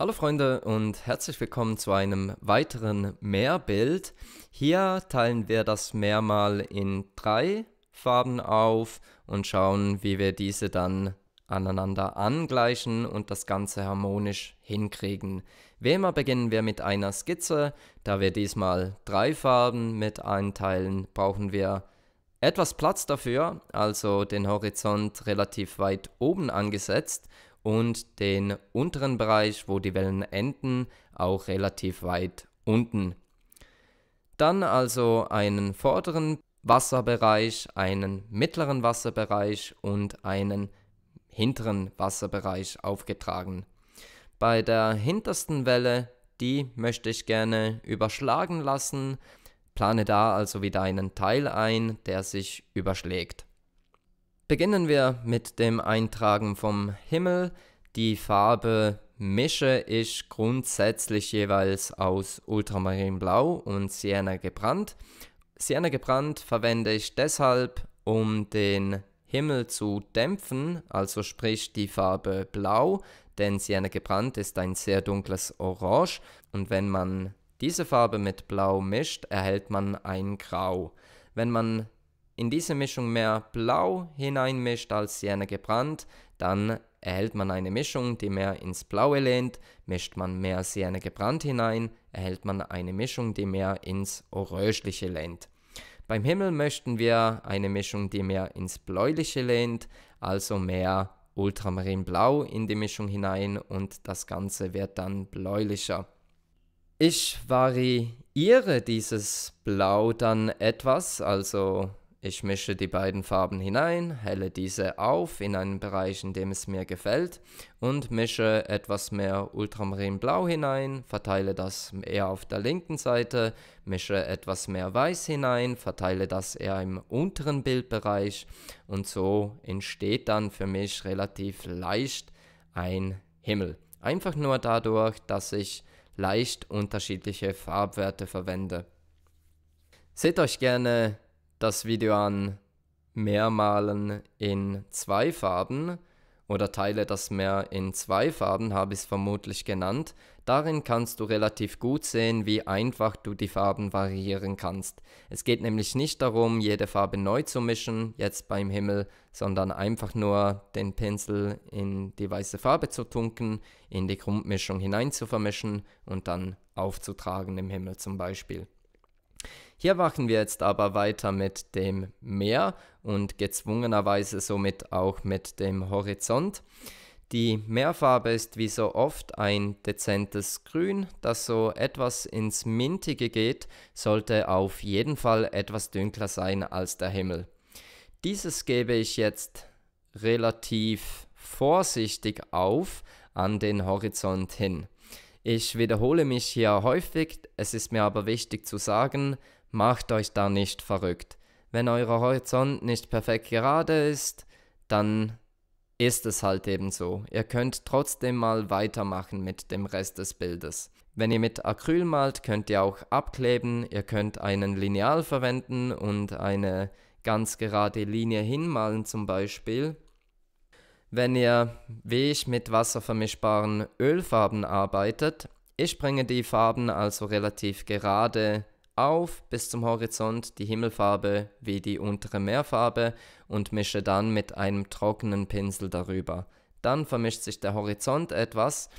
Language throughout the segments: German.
Hallo Freunde und herzlich willkommen zu einem weiteren Meerbild. Hier teilen wir das Meer mal in drei Farben auf und schauen, wie wir diese dann aneinander angleichen und das Ganze harmonisch hinkriegen. Wie immer beginnen wir mit einer Skizze. Da wir diesmal drei Farben mit einteilen, brauchen wir etwas Platz dafür, also den Horizont relativ weit oben angesetzt und den unteren Bereich, wo die Wellen enden, auch relativ weit unten. Dann also einen vorderen Wasserbereich, einen mittleren Wasserbereich und einen hinteren Wasserbereich aufgetragen. Bei der hintersten Welle, die möchte ich gerne überschlagen lassen, plane da also wieder einen Teil ein, der sich überschlägt. Beginnen wir mit dem Eintragen vom Himmel. Die Farbe mische ich grundsätzlich jeweils aus Ultramarinblau und Sienna gebrannt. Sienna gebrannt verwende ich deshalb, um den Himmel zu dämpfen, also sprich die Farbe Blau, denn Sienna gebrannt ist ein sehr dunkles Orange und wenn man diese Farbe mit Blau mischt, erhält man ein Grau. Wenn man in diese Mischung mehr Blau hineinmischt als Sienna gebrannt, dann erhält man eine Mischung, die mehr ins Blaue lehnt. Mischt man mehr Sienna gebrannt hinein, erhält man eine Mischung, die mehr ins Orangeliche lehnt. Beim Himmel möchten wir eine Mischung, die mehr ins Bläuliche lehnt, also mehr Ultramarinblau in die Mischung hinein und das Ganze wird dann bläulicher. Ich variiere dieses Blau dann etwas, also ich mische die beiden Farben hinein, helle diese auf in einen Bereich, in dem es mir gefällt und mische etwas mehr Ultramarinblau hinein, verteile das eher auf der linken Seite, mische etwas mehr Weiß hinein, verteile das eher im unteren Bildbereich und so entsteht dann für mich relativ leicht ein Himmel. Einfach nur dadurch, dass ich leicht unterschiedliche Farbwerte verwende. Seht euch gerne das Video an Mehrmalen in zwei Farben oder teile das Meer in zwei Farben, habe ich es vermutlich genannt. Darin kannst du relativ gut sehen, wie einfach du die Farben variieren kannst. Es geht nämlich nicht darum, jede Farbe neu zu mischen, jetzt beim Himmel, sondern einfach nur den Pinsel in die weiße Farbe zu tunken, in die Grundmischung hinein zu vermischen und dann aufzutragen im Himmel zum Beispiel. Hier machen wir jetzt aber weiter mit dem Meer und gezwungenerweise somit auch mit dem Horizont. Die Meerfarbe ist wie so oft ein dezentes Grün, das so etwas ins Mintige geht, sollte auf jeden Fall etwas dunkler sein als der Himmel. Dieses gebe ich jetzt relativ vorsichtig auf an den Horizont hin. Ich wiederhole mich hier häufig, es ist mir aber wichtig zu sagen, macht euch da nicht verrückt. Wenn euer Horizont nicht perfekt gerade ist, dann ist es halt eben so. Ihr könnt trotzdem mal weitermachen mit dem Rest des Bildes. Wenn ihr mit Acryl malt, könnt ihr auch abkleben. Ihr könnt einen Lineal verwenden und eine ganz gerade Linie hinmalen zum Beispiel. Wenn ihr wie ich mit wasservermischbaren Ölfarben arbeitet, ich bringe die Farben also relativ gerade auf bis zum Horizont die Himmelfarbe wie die untere Meerfarbe und mische dann mit einem trockenen Pinsel darüber. Dann vermischt sich der Horizont etwas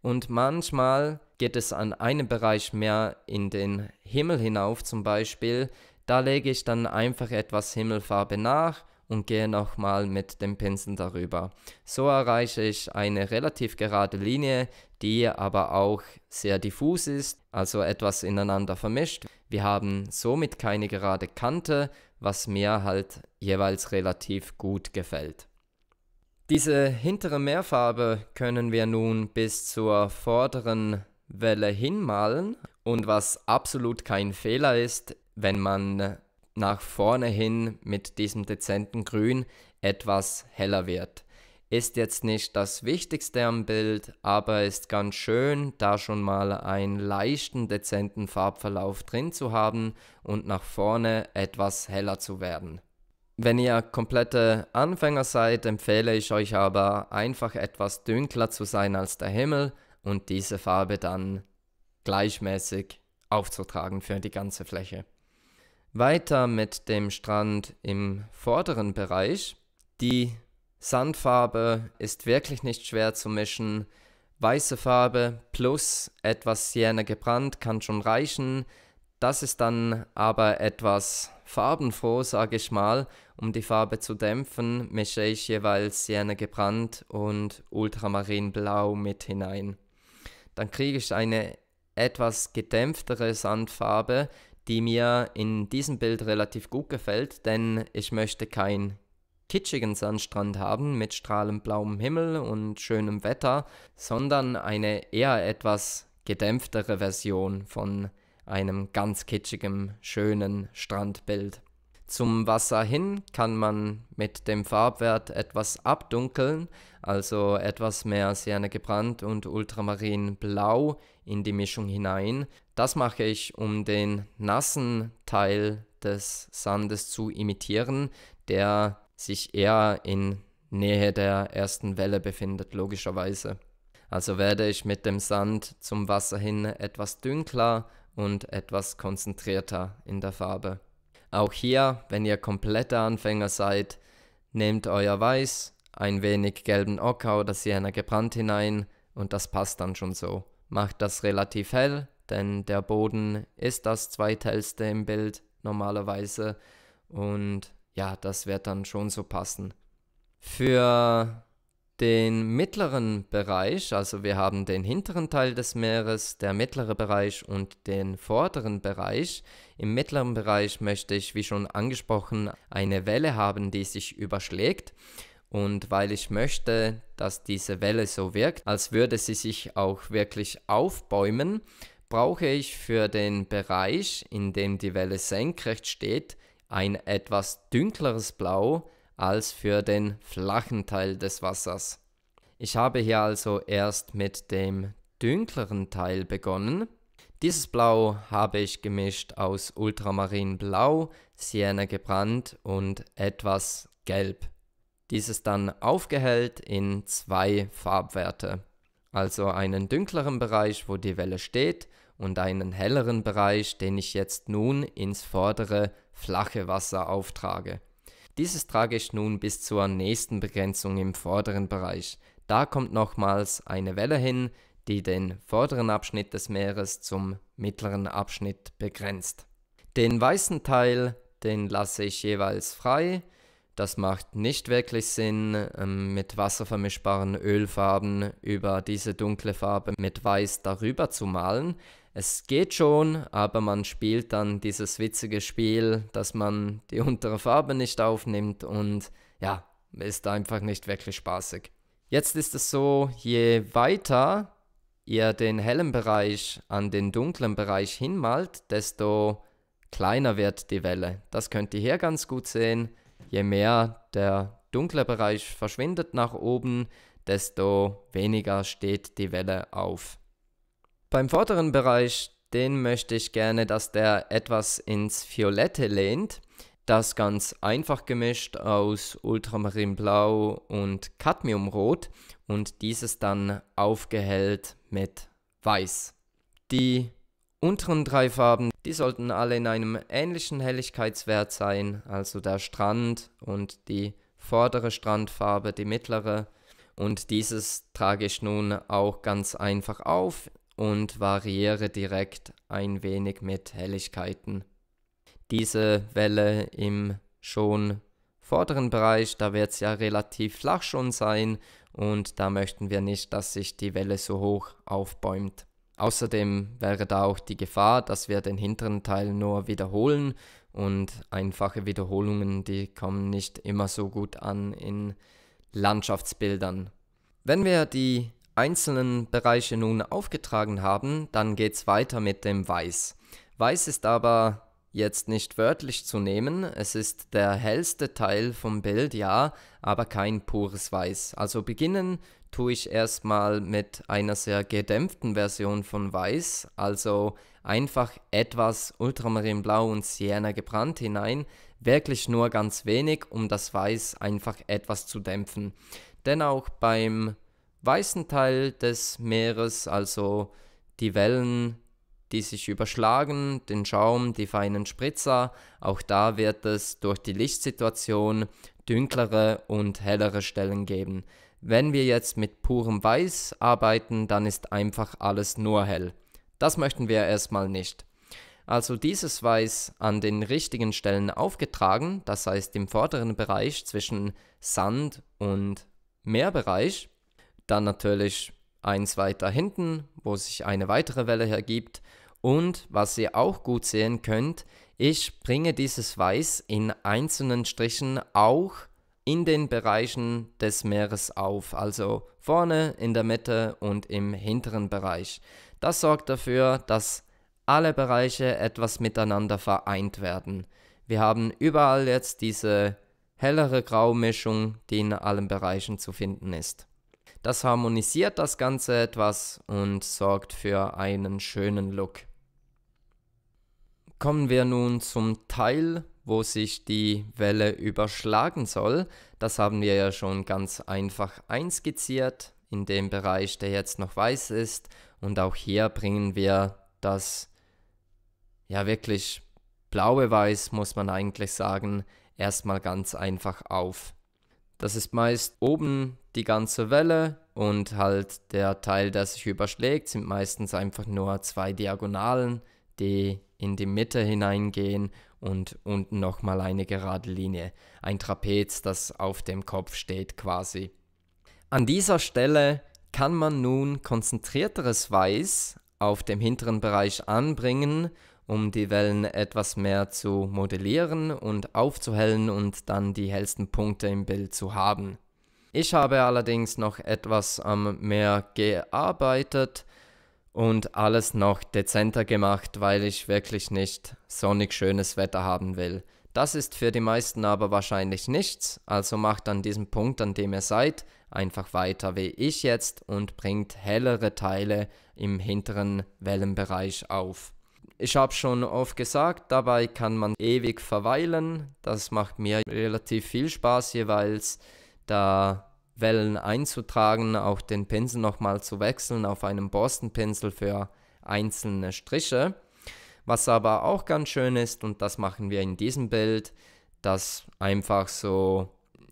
und manchmal geht es an einem Bereich mehr in den Himmel hinauf zum Beispiel. Da lege ich dann einfach etwas Himmelfarbe nach und gehe nochmal mit dem Pinsel darüber. So erreiche ich eine relativ gerade Linie, die aber auch sehr diffus ist, also etwas ineinander vermischt. Wir haben somit keine gerade Kante, was mir halt jeweils relativ gut gefällt. Diese hintere Meerfarbe können wir nun bis zur vorderen Welle hinmalen und was absolut kein Fehler ist, wenn man nach vorne hin mit diesem dezenten Grün etwas heller wird. Ist jetzt nicht das Wichtigste am Bild, aber ist ganz schön, da schon mal einen leichten, dezenten Farbverlauf drin zu haben und nach vorne etwas heller zu werden. Wenn ihr komplette Anfänger seid, empfehle ich euch aber einfach etwas dünkler zu sein als der Himmel, und diese Farbe dann gleichmäßig aufzutragen für die ganze Fläche. Weiter mit dem Strand im vorderen Bereich. Die Sandfarbe ist wirklich nicht schwer zu mischen. Weiße Farbe plus etwas Sienna gebrannt kann schon reichen. Das ist dann aber etwas farbenfroh, sage ich mal. Um die Farbe zu dämpfen, mische ich jeweils Sienna gebrannt und Ultramarinblau mit hinein. Dann kriege ich eine etwas gedämpftere Sandfarbe, die mir in diesem Bild relativ gut gefällt, denn ich möchte keinen kitschigen Sandstrand haben mit strahlend blauem Himmel und schönem Wetter, sondern eine eher etwas gedämpftere Version von einem ganz kitschigen, schönen Strandbild. Zum Wasser hin kann man mit dem Farbwert etwas abdunkeln, also etwas mehr Sienna gebrannt und Ultramarin blau in die Mischung hinein. Das mache ich, um den nassen Teil des Sandes zu imitieren, der sich eher in Nähe der ersten Welle befindet, logischerweise. Also werde ich mit dem Sand zum Wasser hin etwas dünkler und etwas konzentrierter in der Farbe. Auch hier, wenn ihr komplette Anfänger seid, nehmt euer Weiß, ein wenig gelben Ocker oder Sienna gebrannt hinein und das passt dann schon so. Macht das relativ hell, denn der Boden ist das zweithellste im Bild normalerweise und ja, das wird dann schon so passen. Für den mittleren Bereich, also wir haben den hinteren Teil des Meeres, der mittlere Bereich und den vorderen Bereich. Im mittleren Bereich möchte ich, wie schon angesprochen, eine Welle haben, die sich überschlägt. Und weil ich möchte, dass diese Welle so wirkt, als würde sie sich auch wirklich aufbäumen, brauche ich für den Bereich, in dem die Welle senkrecht steht, ein etwas dünkleres Blau, als für den flachen Teil des Wassers. Ich habe hier also erst mit dem dünkleren Teil begonnen. Dieses Blau habe ich gemischt aus Ultramarinblau, Sienna gebrannt und etwas Gelb. Dieses dann aufgehellt in zwei Farbwerte. Also einen dünkleren Bereich, wo die Welle steht, und einen helleren Bereich, den ich jetzt nun ins vordere flache Wasser auftrage. Dieses trage ich nun bis zur nächsten Begrenzung im vorderen Bereich. Da kommt nochmals eine Welle hin, die den vorderen Abschnitt des Meeres zum mittleren Abschnitt begrenzt. Den weißen Teil, den lasse ich jeweils frei. Das macht nicht wirklich Sinn, ähm, mit wasservermischbaren Ölfarben über diese dunkle Farbe mit Weiß darüber zu malen. Es geht schon, aber man spielt dann dieses witzige Spiel, dass man die untere Farbe nicht aufnimmt und ja, ist einfach nicht wirklich spaßig. Jetzt ist es so, je weiter ihr den hellen Bereich an den dunklen Bereich hinmalt, desto kleiner wird die Welle. Das könnt ihr hier ganz gut sehen. Je mehr der dunkle Bereich verschwindet nach oben, desto weniger steht die Welle auf. Beim vorderen Bereich, den möchte ich gerne, dass der etwas ins Violette lehnt. Das ganz einfach gemischt aus Ultramarinblau und Cadmiumrot und dieses dann aufgehellt mit Weiß. Die unteren drei Farben, die sollten alle in einem ähnlichen Helligkeitswert sein, also der Strand und die vordere Strandfarbe, die mittlere. Und dieses trage ich nun auch ganz einfach auf und variiere direkt ein wenig mit Helligkeiten. Diese Welle im schon vorderen Bereich, da wird es ja relativ flach schon sein und da möchten wir nicht, dass sich die Welle so hoch aufbäumt. Außerdem wäre da auch die Gefahr, dass wir den hinteren Teil nur wiederholen und einfache Wiederholungen, die kommen nicht immer so gut an in Landschaftsbildern. Wenn wir die einzelnen Bereiche nun aufgetragen haben, dann geht es weiter mit dem Weiß. Weiß ist aber jetzt nicht wörtlich zu nehmen, es ist der hellste Teil vom Bild, ja, aber kein pures Weiß. Also beginnen tue ich erstmal mit einer sehr gedämpften Version von Weiß, also einfach etwas Ultramarinblau und Sienna gebrannt hinein, wirklich nur ganz wenig, um das Weiß einfach etwas zu dämpfen. Denn auch beim weißen Teil des Meeres, also die Wellen, die sich überschlagen, den Schaum, die feinen Spritzer. Auch da wird es durch die Lichtsituation dunklere und hellere Stellen geben. Wenn wir jetzt mit purem Weiß arbeiten, dann ist einfach alles nur hell. Das möchten wir erstmal nicht. Also dieses Weiß an den richtigen Stellen aufgetragen, das heißt im vorderen Bereich zwischen Sand und Meerbereich, dann natürlich eins weiter hinten, wo sich eine weitere Welle ergibt und was ihr auch gut sehen könnt, ich bringe dieses Weiß in einzelnen Strichen auch in den Bereichen des Meeres auf, also vorne, in der Mitte und im hinteren Bereich. Das sorgt dafür, dass alle Bereiche etwas miteinander vereint werden. Wir haben überall jetzt diese hellere Graumischung, die in allen Bereichen zu finden ist. Das harmonisiert das Ganze etwas und sorgt für einen schönen Look. Kommen wir nun zum Teil, wo sich die Welle überschlagen soll. Das haben wir ja schon ganz einfach einskizziert in dem Bereich, der jetzt noch weiß ist. Und auch hier bringen wir das ja wirklich blaue Weiß, muss man eigentlich sagen, erstmal ganz einfach auf. Das ist meist oben die ganze Welle und halt der Teil, der sich überschlägt, sind meistens einfach nur zwei Diagonalen, die in die Mitte hineingehen und unten nochmal eine gerade Linie. Ein Trapez, das auf dem Kopf steht quasi. An dieser Stelle kann man nun konzentrierteres Weiß auf dem hinteren Bereich anbringen um die Wellen etwas mehr zu modellieren und aufzuhellen und dann die hellsten Punkte im Bild zu haben. Ich habe allerdings noch etwas am Meer gearbeitet und alles noch dezenter gemacht, weil ich wirklich nicht sonnig schönes Wetter haben will. Das ist für die meisten aber wahrscheinlich nichts, also macht an diesem Punkt, an dem ihr seid, einfach weiter wie ich jetzt und bringt hellere Teile im hinteren Wellenbereich auf. Ich habe schon oft gesagt, dabei kann man ewig verweilen. Das macht mir relativ viel Spaß jeweils, da Wellen einzutragen, auch den Pinsel nochmal zu wechseln auf einem Borstenpinsel für einzelne Striche. Was aber auch ganz schön ist, und das machen wir in diesem Bild, das einfach so,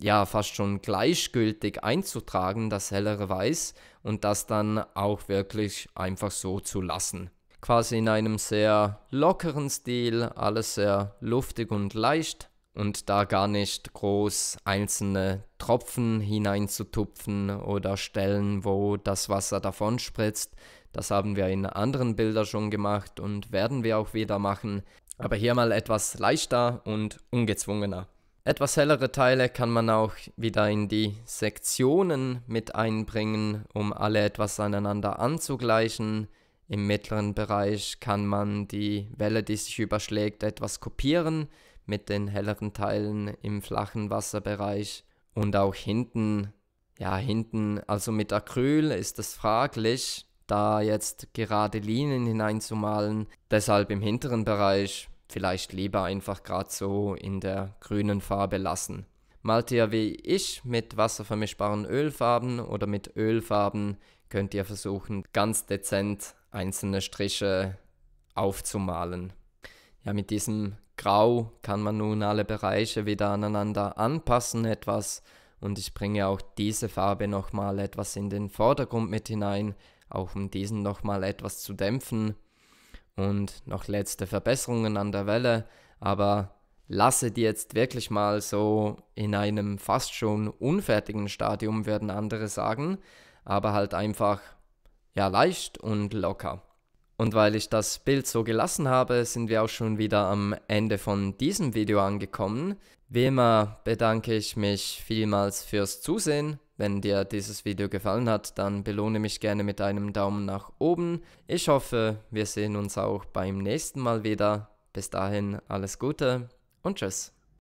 ja, fast schon gleichgültig einzutragen, das hellere Weiß, und das dann auch wirklich einfach so zu lassen quasi in einem sehr lockeren Stil, alles sehr luftig und leicht und da gar nicht groß einzelne Tropfen hineinzutupfen oder Stellen, wo das Wasser davon spritzt. Das haben wir in anderen Bildern schon gemacht und werden wir auch wieder machen, aber hier mal etwas leichter und ungezwungener. Etwas hellere Teile kann man auch wieder in die Sektionen mit einbringen, um alle etwas aneinander anzugleichen. Im mittleren Bereich kann man die Welle, die sich überschlägt, etwas kopieren mit den helleren Teilen im flachen Wasserbereich. Und auch hinten, ja, hinten, also mit Acryl ist es fraglich, da jetzt gerade Linien hineinzumalen. Deshalb im hinteren Bereich vielleicht lieber einfach gerade so in der grünen Farbe lassen. Malt ihr wie ich mit wasservermischbaren Ölfarben oder mit Ölfarben, könnt ihr versuchen, ganz dezent einzelne Striche aufzumalen. Ja, mit diesem Grau kann man nun alle Bereiche wieder aneinander anpassen etwas und ich bringe auch diese Farbe nochmal etwas in den Vordergrund mit hinein, auch um diesen nochmal etwas zu dämpfen und noch letzte Verbesserungen an der Welle, aber lasse die jetzt wirklich mal so in einem fast schon unfertigen Stadium, würden andere sagen, aber halt einfach ja leicht und locker. Und weil ich das Bild so gelassen habe, sind wir auch schon wieder am Ende von diesem Video angekommen. Wie immer bedanke ich mich vielmals fürs Zusehen. Wenn dir dieses Video gefallen hat, dann belohne mich gerne mit einem Daumen nach oben. Ich hoffe, wir sehen uns auch beim nächsten Mal wieder. Bis dahin alles Gute und tschüss.